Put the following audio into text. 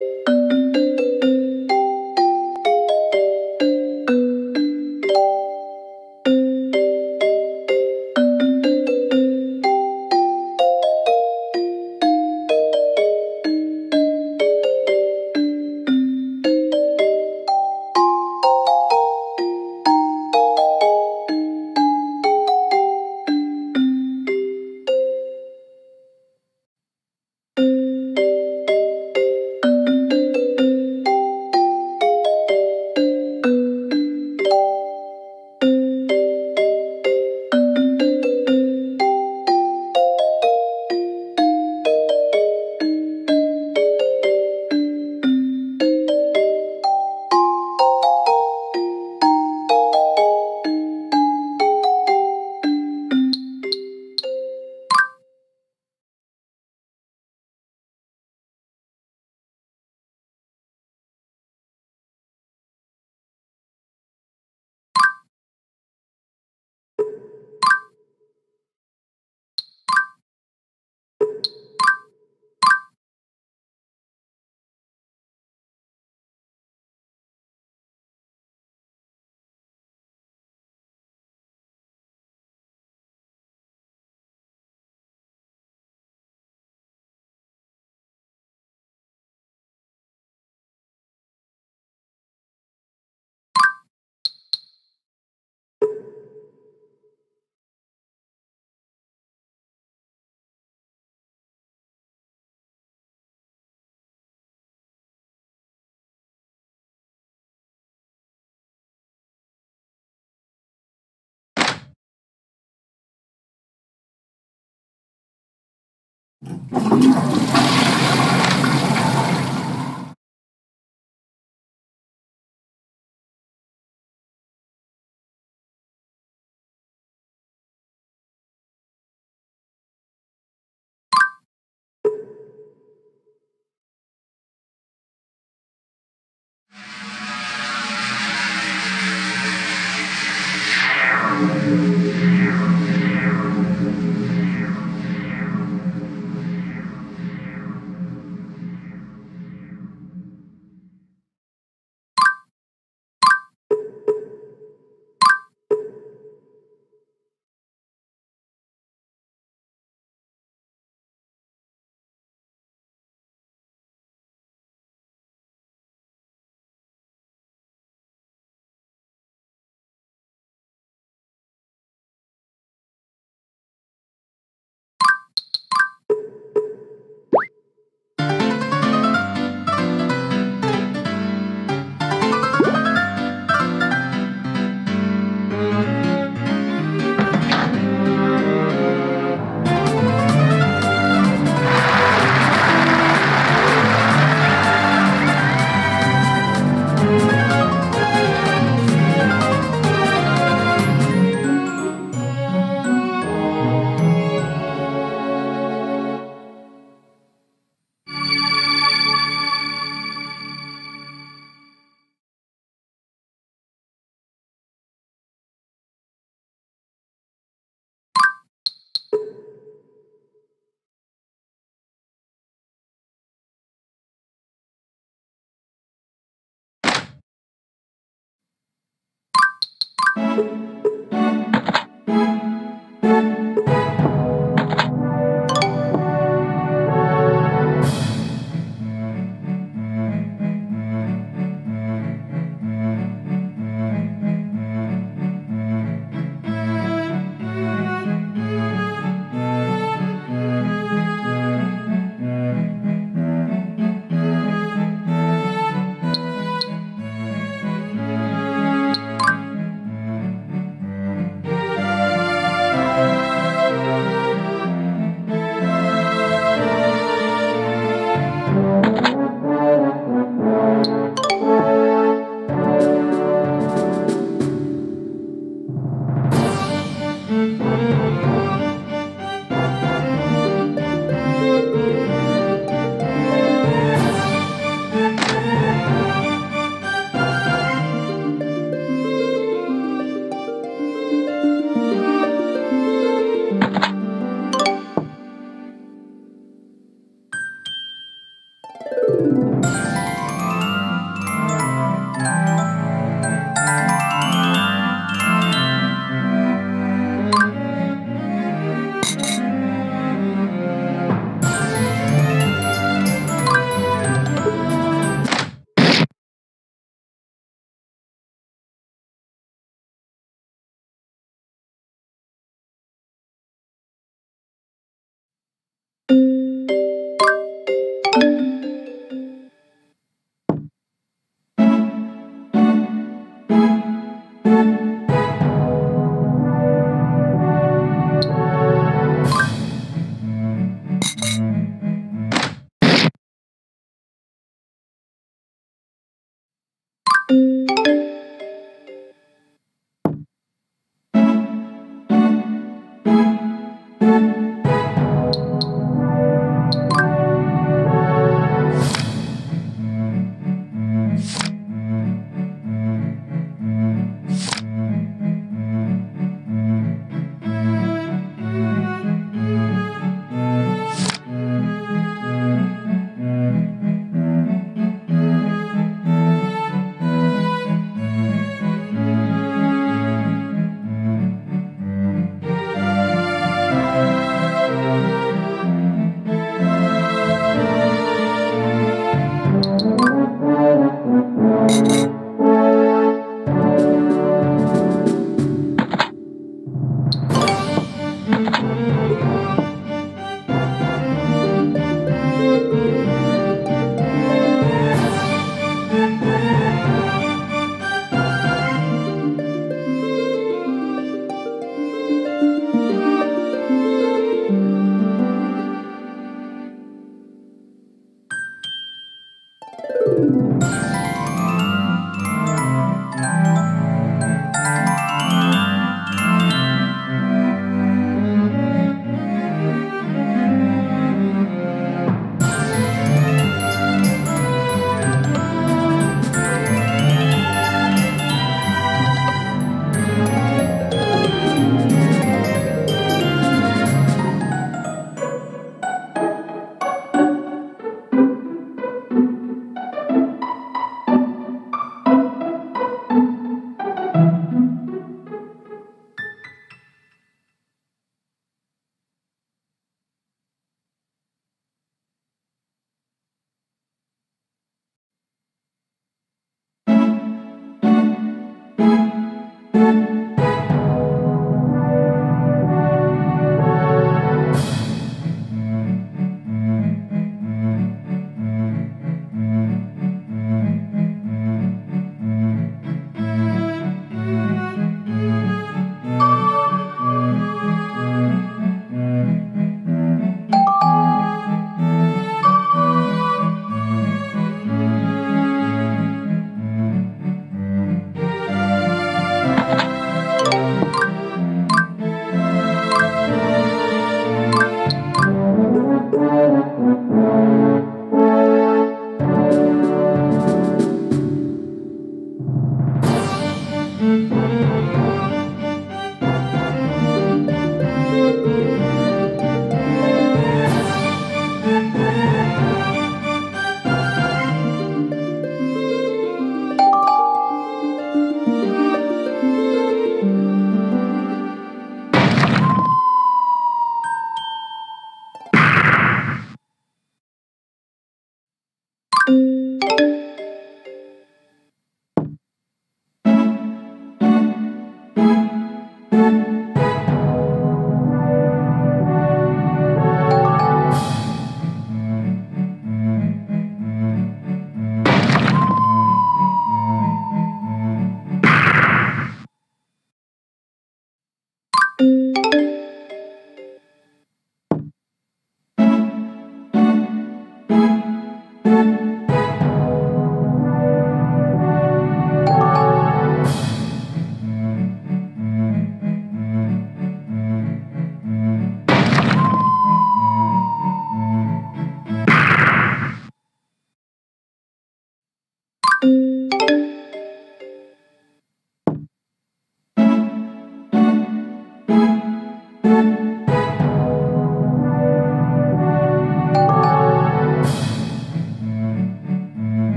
Thank Thank you.